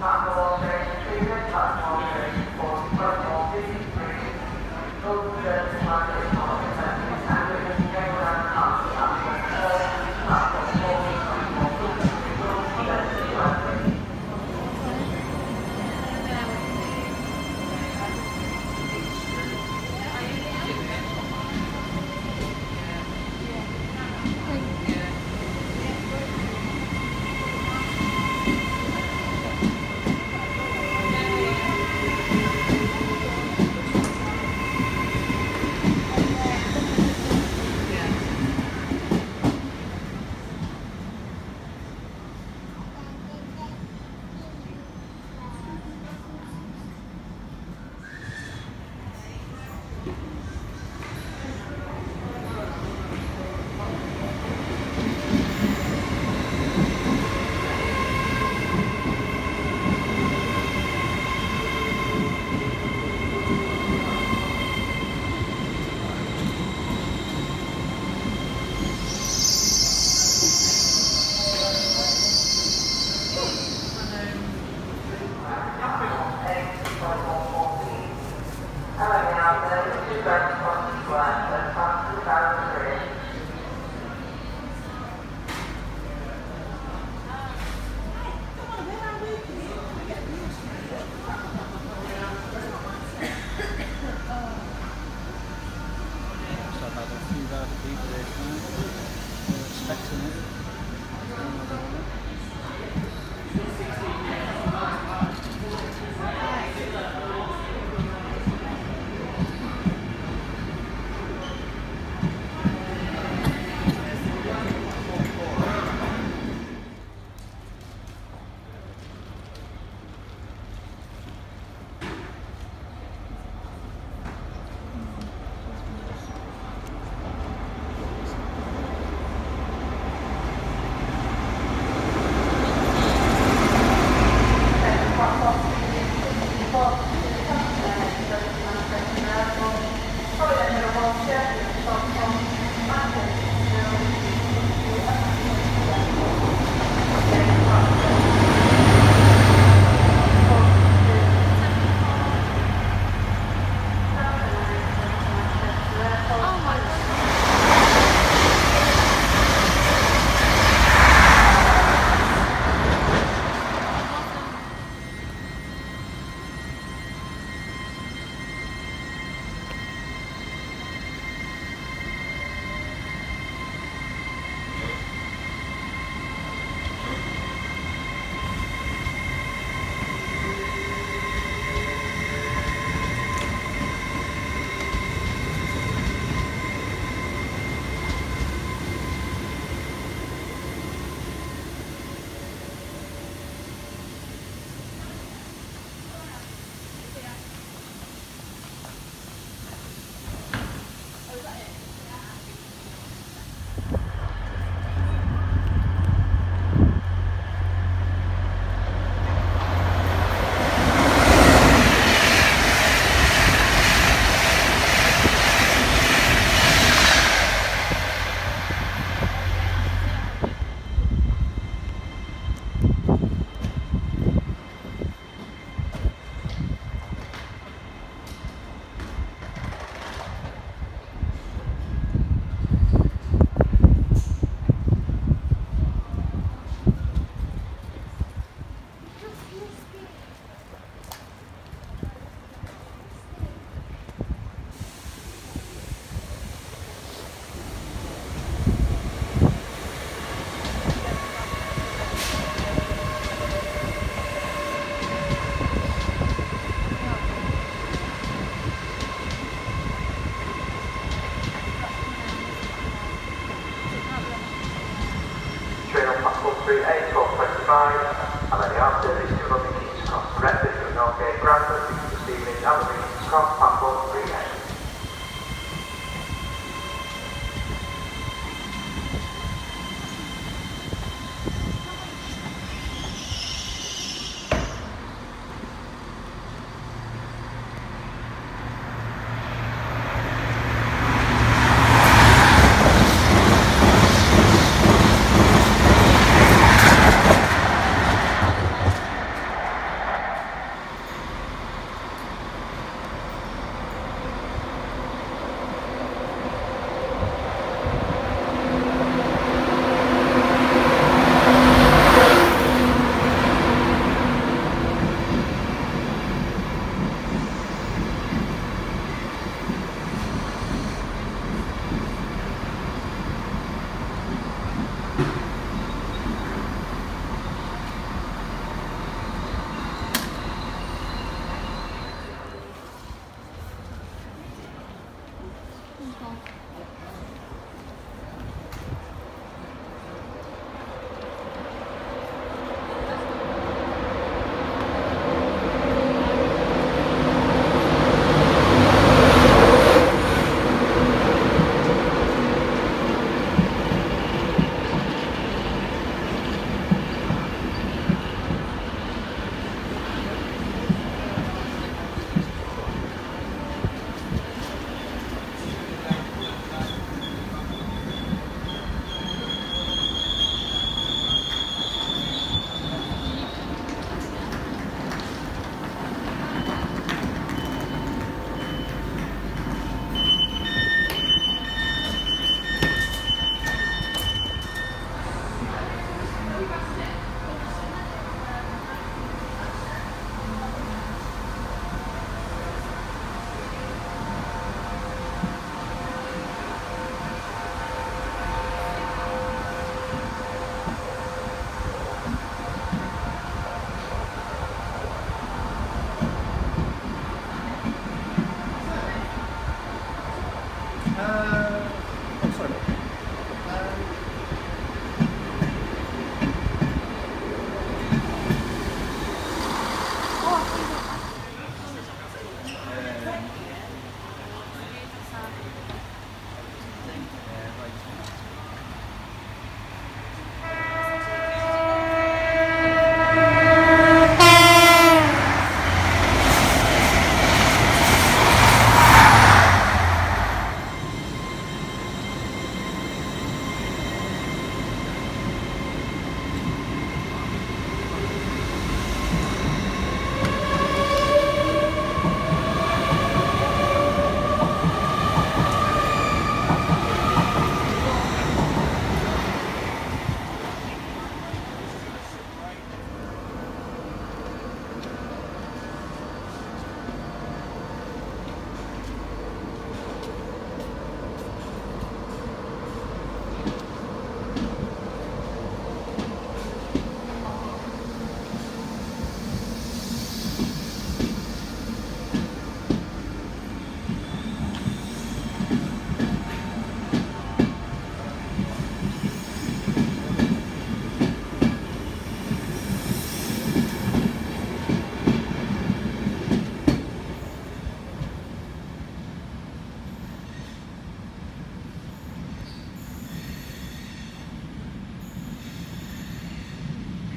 Michael Walters, Purple 53,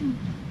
Hmm.